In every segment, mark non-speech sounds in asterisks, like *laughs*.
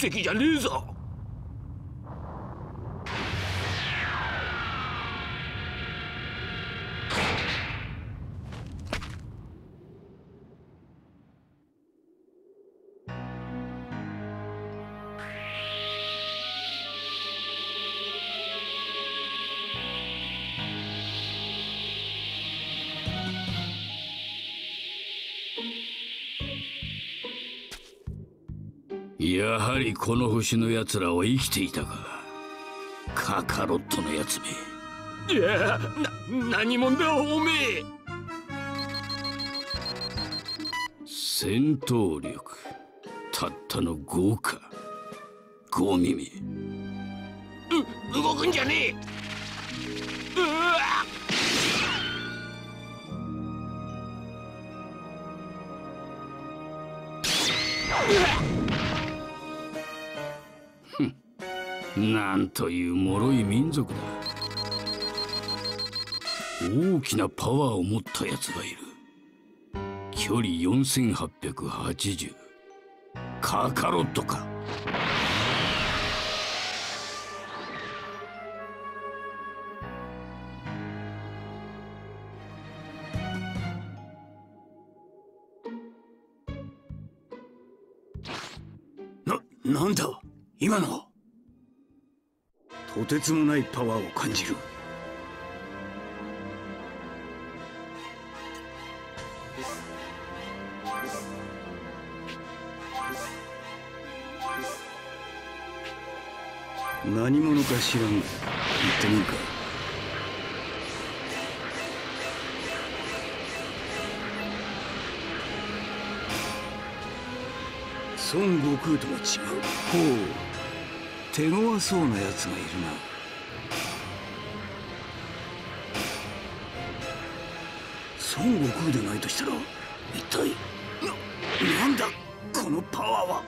隕石じはりこの星の奴らは生きていたか。カカロットのやつめ。いやな何者だおめえ。戦闘力。たったの5か。5耳。う動くんじゃねえ。うわなんという脆い民族だ。大きなパワーを持ったやつがいる。距離4880カカロットか。な、なんだ？今のとてつもないパワーを感じる。何者か知らん。が行ってみるか。孫悟空とは違う。ほう。手強そうなやつがいるな。孫悟空でないとしたら一体ななんだこのパワーは。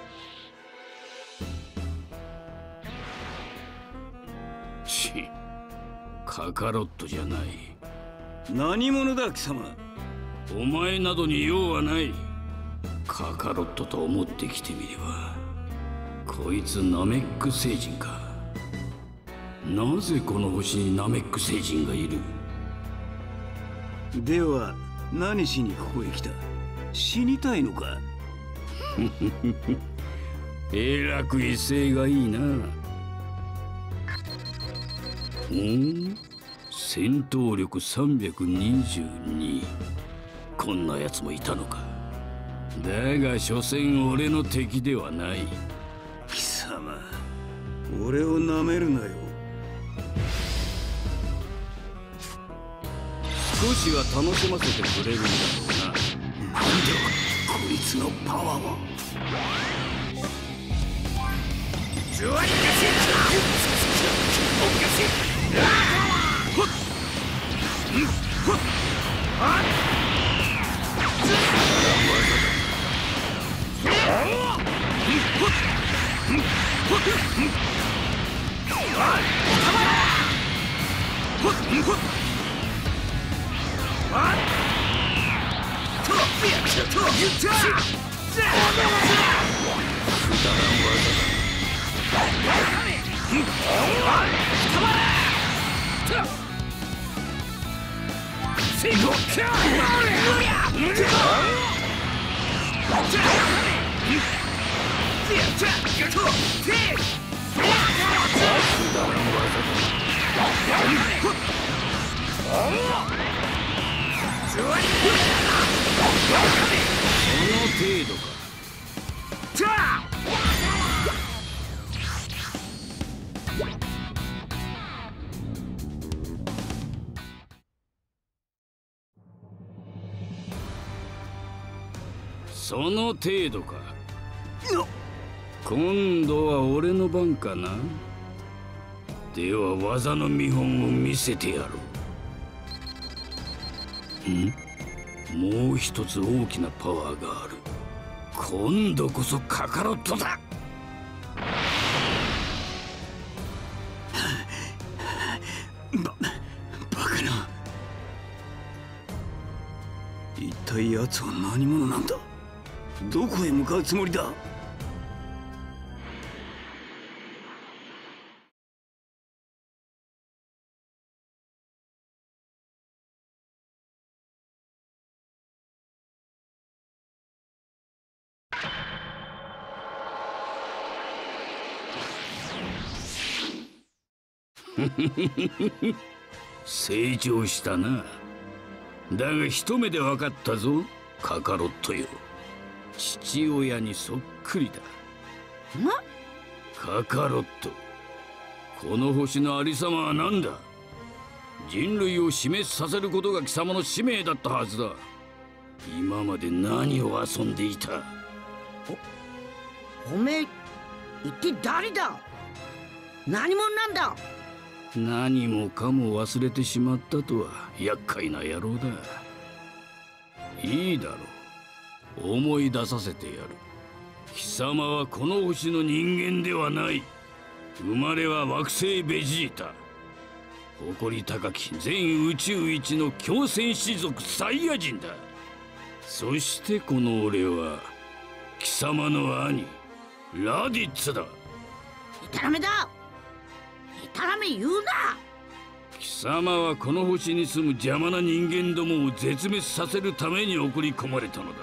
ちカカロットじゃない。何者だ貴様。お前などに用はない。カカロットと思ってきてみればこいつナメック星人か。なぜこの星にナメック星人がいる？では何しにここへ来た？死にたいのか？えらく威勢がいいな。うん？戦闘力322こんなやつもいたのか。だが所詮俺の敵ではない俺をなめるなよ。少しは楽しませてくれるんだろうな。なんでこいつのパワーはズワリカシおかしい。その程度か *laughs* その程度か。今度は俺の番かな？では技の見本を見せてやろう。ん？もう一つ大きなパワーがある。今度こそカカロットだ！ババカな。一体奴は何者なんだ？どこへ向かうつもりだ？成長したな。だが一目で分かったぞ。カカロットよ。父親にそっくりだ。カカロット。この星のありさまは何だ？人類を死滅させることが貴様の使命だったはずだ。今まで何を遊んでいた？おめえ一体誰だ？何者なんだ？何もかも忘れてしまったとは厄介な野郎だ。いいだろう。思い出させてやる。貴様はこの星の人間ではない。生まれは惑星ベジータ。誇り高き全宇宙一の強戦士族サイヤ人だ。そしてこの俺は貴様の兄ラディッツだ。いたらめだ。らめ言うな。貴様はこの星に住む邪魔な人間どもを絶滅させるために送り込まれたのだ。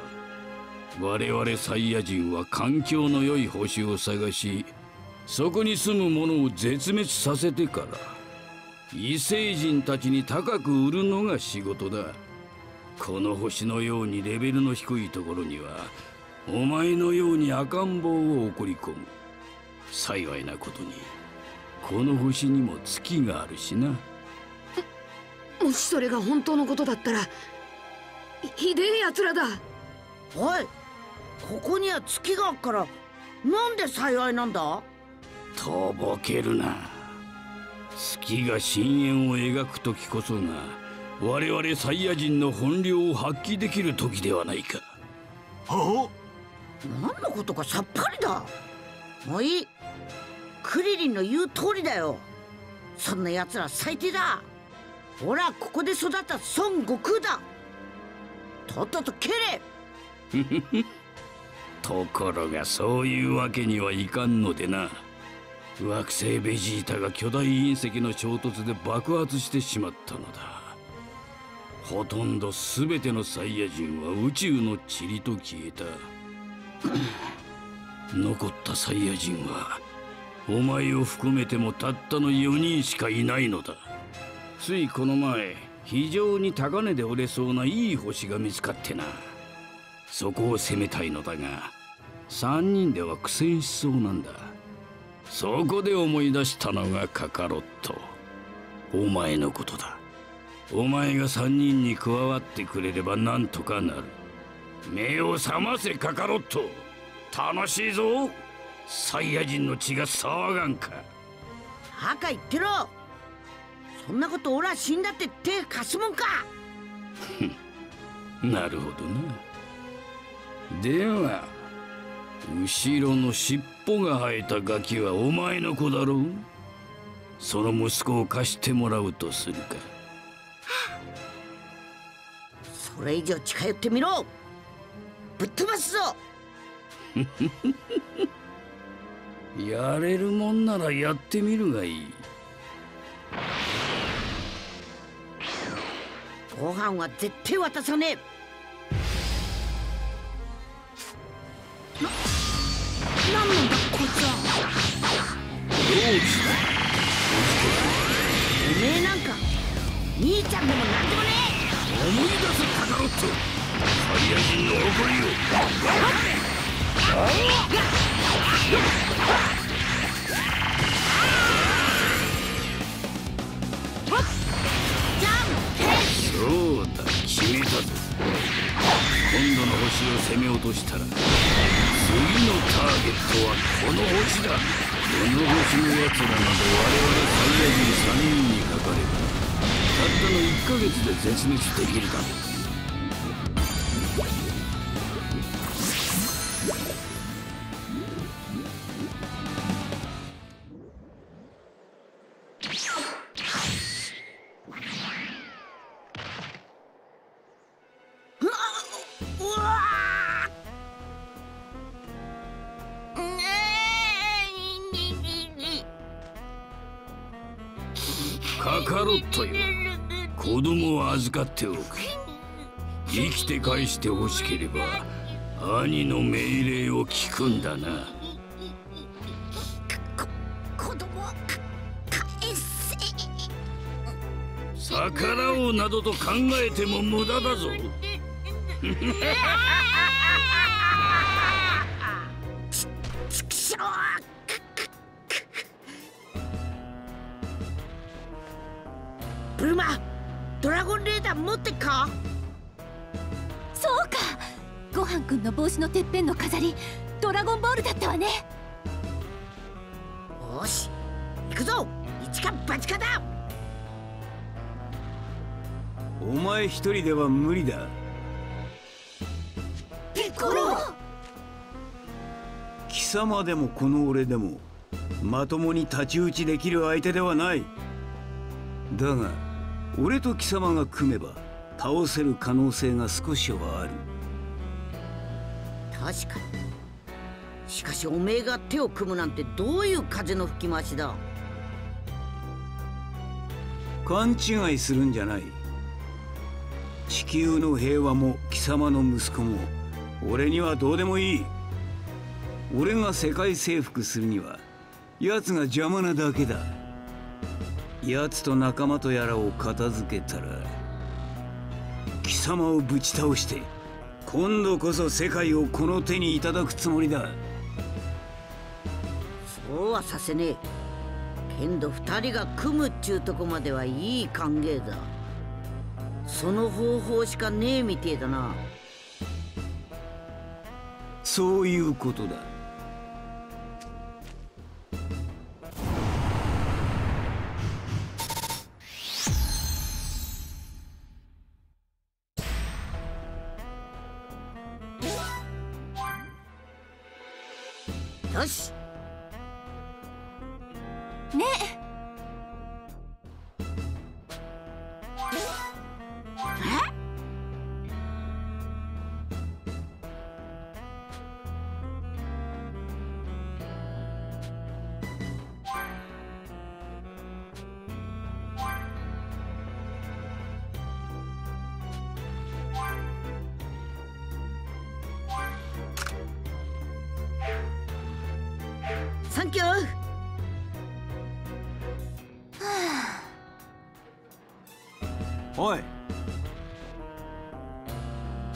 我々サイヤ人は環境の良い星を探しそこに住む者を絶滅させてから異星人たちに高く売るのが仕事だ。この星のようにレベルの低いところにはお前のように赤ん坊を送り込む。幸いなことに。この星にも月があるしな。もしそれが本当のことだったらひひでえやつらだ。おいここには月があっからなんで幸いなんだ？とぼけるな。月が深淵を描く時こそが我々サイヤ人の本領を発揮できる時ではないか。は何のことかさっぱりだ。もういいクリリンの言う通りだよ。そんな奴ら最低だ。俺はここで育った孫悟空だ。とっとと蹴れ。*laughs* ところがそういうわけにはいかんのでな。惑星ベジータが巨大隕石の衝突で爆発してしまったのだ。ほとんど全てのサイヤ人は宇宙の塵と消えた。*laughs* 残ったサイヤ人はお前を含めてもたったの4人しかいないのだ。ついこの前非常に高値で売れそうないい星が見つかってな。そこを攻めたいのだが3人では苦戦しそうなんだ。そこで思い出したのがカカロット。お前のことだ。お前が3人に加わってくれればなんとかなる。目を覚ませカカロット。楽しいぞ。サイヤ人の血が騒がんか。赤言ってろ。そんなこと俺は死んだって手貸すもんか。*laughs* なるほどな。では後ろの尻尾が生えたガキはお前の子だろう。その息子を貸してもらうとするか。それ以上近寄ってみろ。ぶっ飛ばすぞ *laughs* やれるもんならやってみるがいい。ご飯は絶対渡さねえ。な何なんだこいつは。どうしたおめえなんか兄ちゃんでもなんでもね思い出せカカロット。サイヤ人の誇りをそうだ。決めたぞ今度の星を攻め落としたら次のターゲットはこの星だ。この星の奴らなど我々サイヤ人3人にかかればたったの1ヶ月で絶滅できるだろう。カカロットよ子供を預かっておく。生きて返してほしければ兄の命令を聞くんだな。子供はか返せ。逆らおうなどと考えても無駄だぞ *laughs* の帽子のてっぺんの飾りドラゴンボールだったわね。よし行くぞ一か八かだ。お前一人では無理だ。ピッコロ貴様でもこの俺でもまともに太刀打ちできる相手ではない。だが俺と貴様が組めば倒せる可能性が少しはある確かに。しかしおめえが手を組むなんてどういう風の吹き回しだ？勘違いするんじゃない。地球の平和も貴様の息子も俺にはどうでもいい。俺が世界征服するには奴が邪魔なだけだ。奴と仲間とやらを片付けたら貴様をぶち倒して今度こそ世界をこの手にいただくつもりだ。そうはさせねえ。けんど二人が組むっちゅうとこまではいい歓迎だ。その方法しかねえみてえだな。そういうことだおい。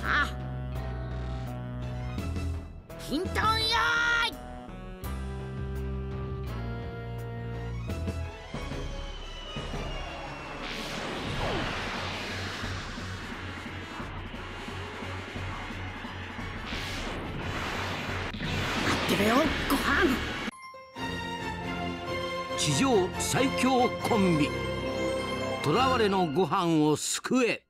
あ。ヒントンよーい。待ってろよご飯。地上最強コンビ囚われのご飯を救え。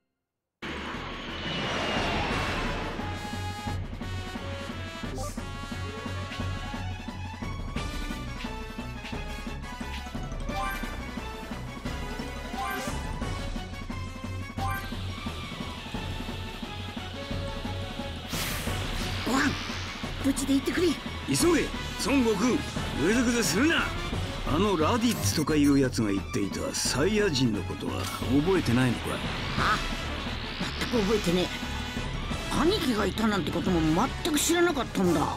ご飯無事で行ってくれ。急げ孫悟空ぐずぐずするなあのラディッツとかいうやつが言っていたサイヤ人のことは覚えてないのかあ全く覚えてねえ。兄貴がいたなんてことも全く知らなかったんだ。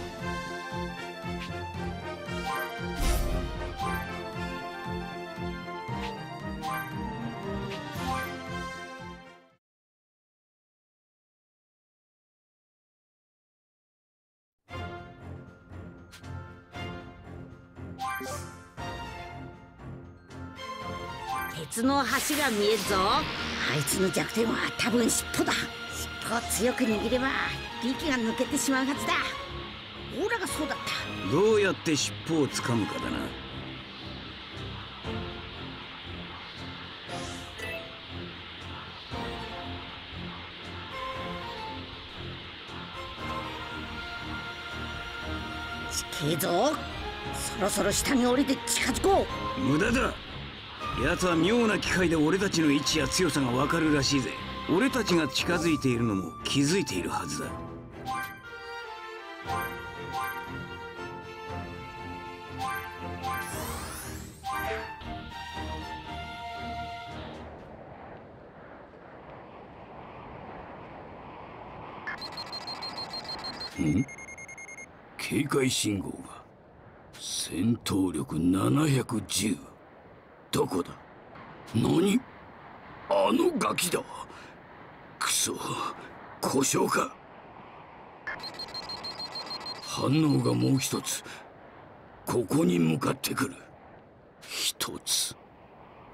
の橋が見えるぞ。あいつの弱点は多分尻尾だ。尻尾を強く握れば息が抜けてしまうはずだ。オーラがそうだった。どうやって尻尾をつかむかだな。近えぞそろそろ下に降りて近づこう。無駄だ奴は妙な機械で俺たちの位置や強さがわかるらしいぜ。俺たちが近づいているのも気づいているはずだ。警戒信号が。戦闘力710どこだ？何？あのガキだ？クソ故障か。反応がもう一つ。ここに向かってくる。一つ。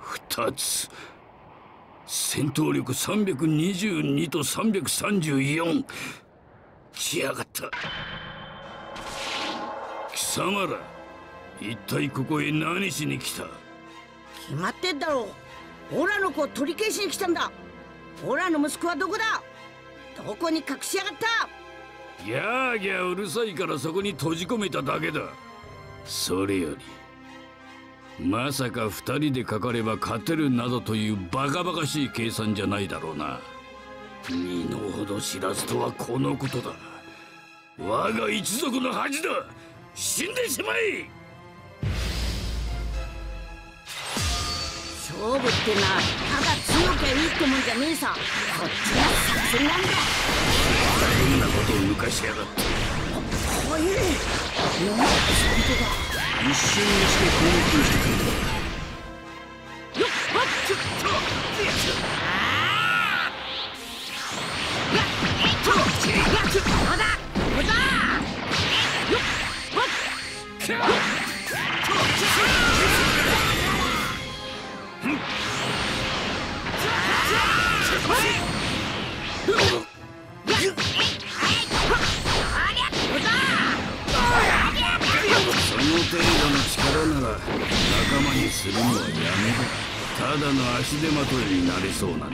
二つ。戦闘力322と334来やがった。貴様ら一体ここへ何しに来た？決まってんだろオラの子を取り消しに来たんだ。オラの息子はどこだ。どこに隠しやがった。ギャーギャーうるさいからそこに閉じ込めただけだ。それよりまさか二人でかかれば勝てるなどというバカバカしい計算じゃないだろうな。身の程知らずとはこのことだ。我が一族の恥だ。死んでしまえ。勝負ってなただ。強きゃいいってもんじゃねえさこっちが作戦なんだ。こんなことを抜かしやがって怖いいなんだ。一瞬にして攻撃してくるよっほっちょっとやっえっとやっちょこだ。こだ。よっほっその程度の力なら仲間にするのはやめろただの足手まといになれ？そうなんだな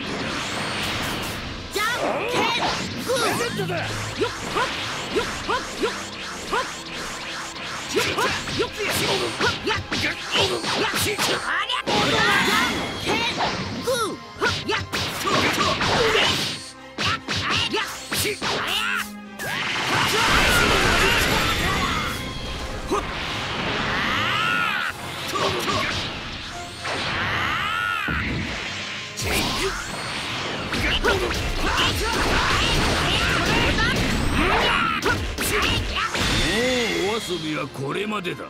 じゃんけんグーよっほっよっほっよっほっよっほっよっほっやっやっやっはこれまでだ。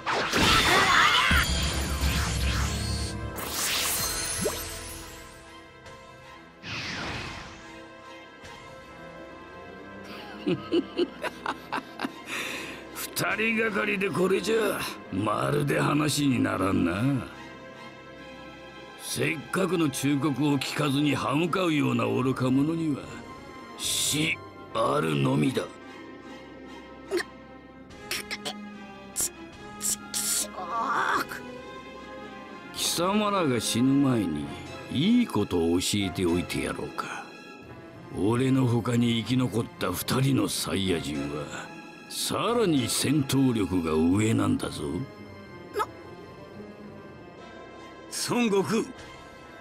二人がかりでこれじゃまるで話にならんな。せっかくの忠告を聞かずに歯向かうような愚か者には死あるのみだ。様らが死ぬ前にいいことを教えておいてやろうか。俺の他に生き残った二人のサイヤ人はさらに戦闘力が上なんだぞ。孫悟空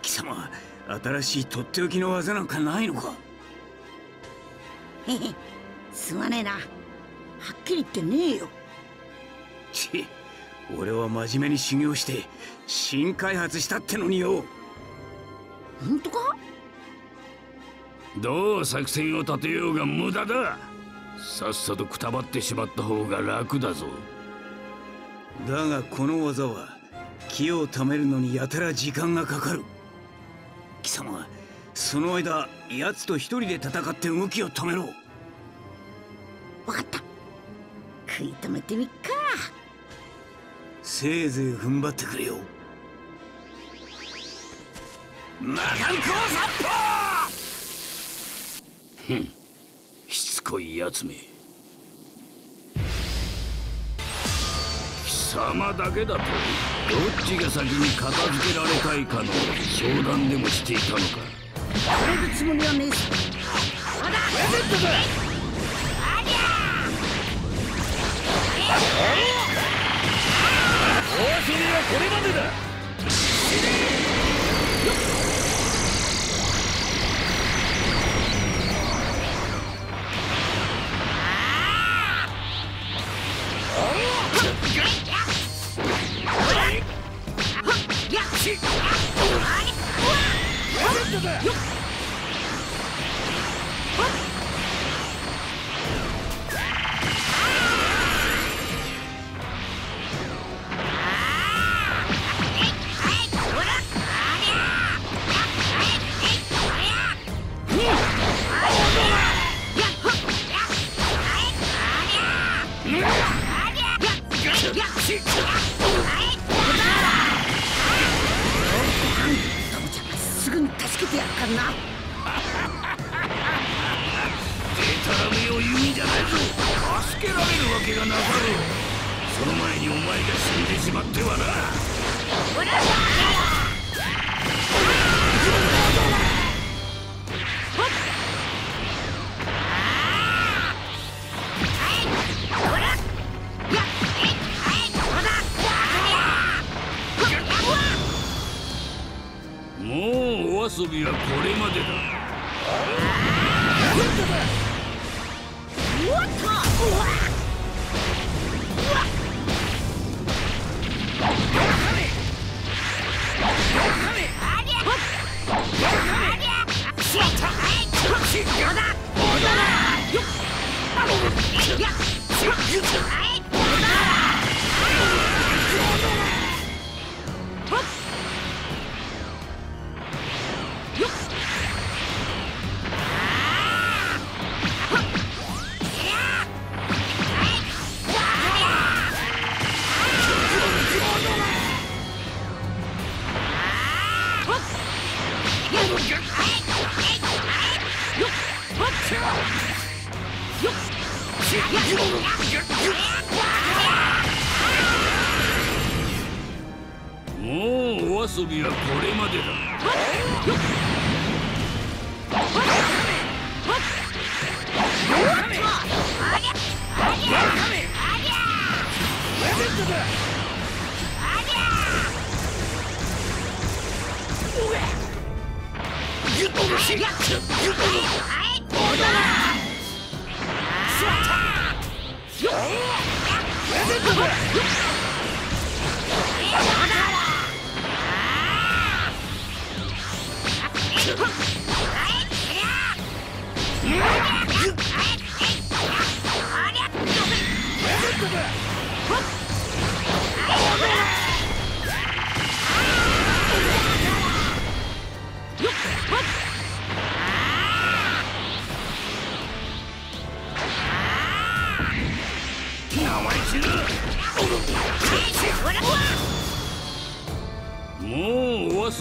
貴様新しいとっておきの技なんかないのか？へへすまねえな。はっきり言ってねえよ。ち俺は真面目に修行して新開発したってのによ。本当か？どう作戦を立てようが無駄だ。さっさとくたばってしまった方が楽だぞ。だがこの技は気を貯めるのにやたら時間がかかる。貴様その間奴と一人で戦って動きを止めろ。わかった。食い止めてみっかせいぜい踏ん張ってくれよ。魔眼しつこいやつめ。貴様だけだとどっちが先に片付けられたいかの相談でもしていたのか。やるつもりはねえさし入りはこれまでだ。よっ。遊びはこれまでだ。もうお遊びはこれまでだ。も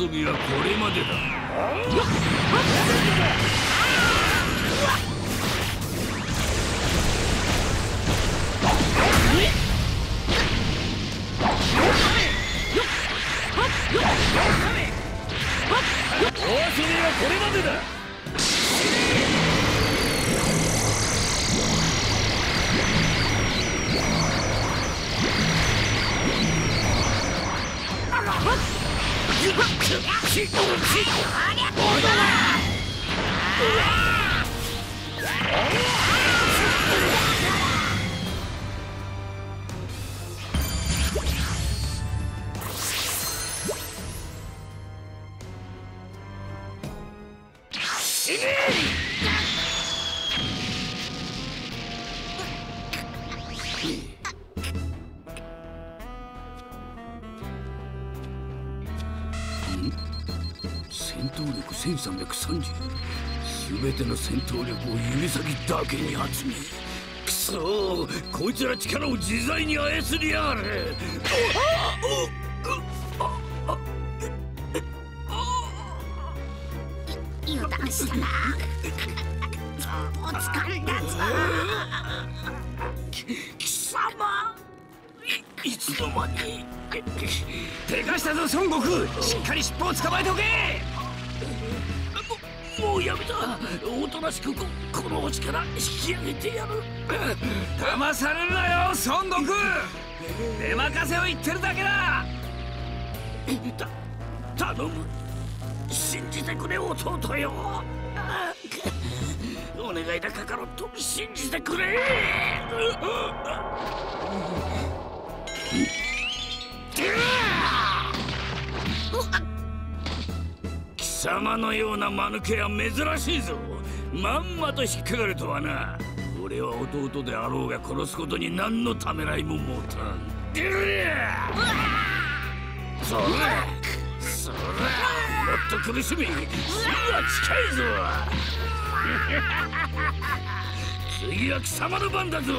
遊びはこれまでだ。全ての戦闘力を指先だけに集めくそーこいつら力を自在に操りやがる油断したなお疲れだぞ貴様いいつの間にでかしたぞ孫悟空しっかり尻尾を捕まえておけももうやめた。おとなしくここの星から引き上げてやる。*laughs* 騙されるなよ孫悟空。出任せを言ってるだけだ。た頼む。信じてくれ弟よ。*laughs* お願いだカカロット信じてくれ。貴 *laughs* 様のような間抜けは珍しいぞ。まんまと引っかかるとはな。俺は弟であろうが殺すことに何のためらいも持たん。そらそらもっと苦しみ死は近いぞ。次は貴様の番だぞ。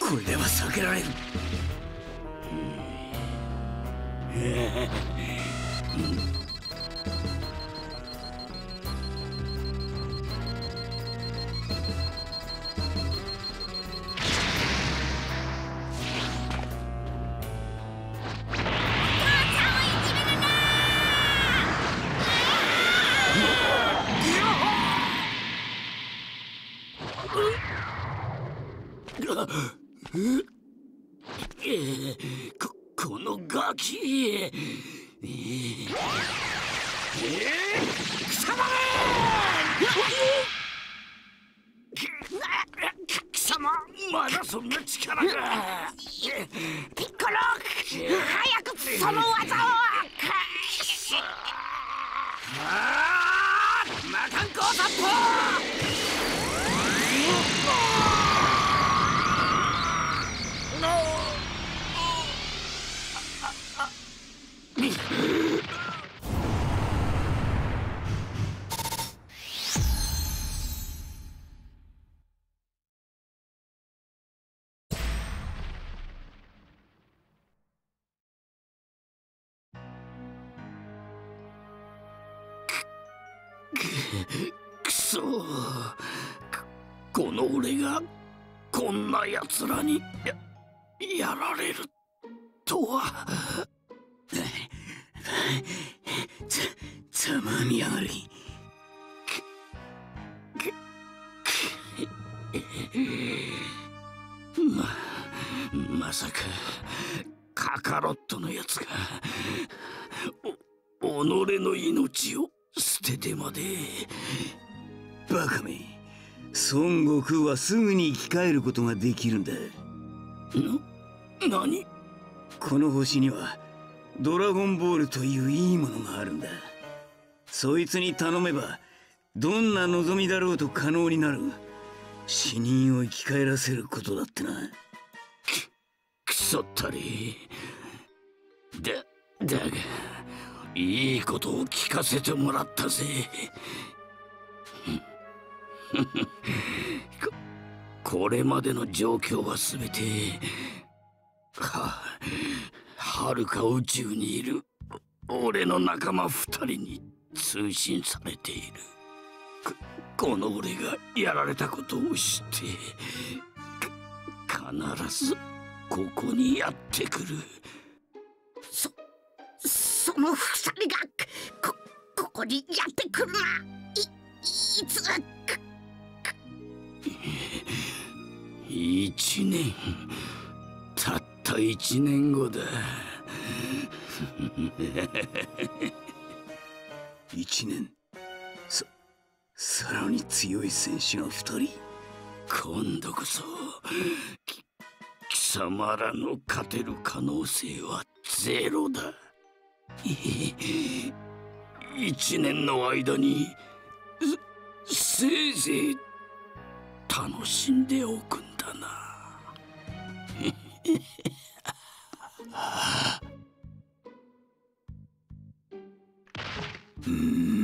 ここれでは避けられるフッ。な奴らにややられるとは。ざざまみやがりままさかカカロットのやつがお己の命を捨ててまで。バカめ。孫悟空はすぐに生き返ることができるんだ。な何？この星にはドラゴンボールといういいものがあるんだ。そいつに頼めばどんな望みだろうと可能になる。死人を生き返らせることだってな。くそったり。だだがいいことを聞かせてもらったぜ *laughs* ここれまでの状況は全てははるか宇宙にいる俺の仲間二人に通信されている。ここの俺がやられたことを知って必ずここにやってくる。そその二人がこここにやってくるないいつ一年。たった一年後だ。一年。ささらに強い戦士が二人？今度こそき貴様らの勝てる可能性はゼロだ。い一年の間にせせいぜい楽しんでおくんだな。う *laughs* ん